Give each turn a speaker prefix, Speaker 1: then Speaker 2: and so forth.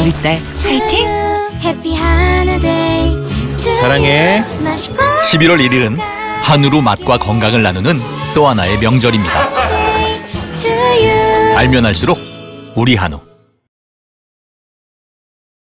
Speaker 1: 우리 딸 화이팅!
Speaker 2: 사랑해.
Speaker 3: 11월 1일은 한우로 맛과 건강을 나누는 또 하나의 명절입니다. 알면 알수록 우리 한우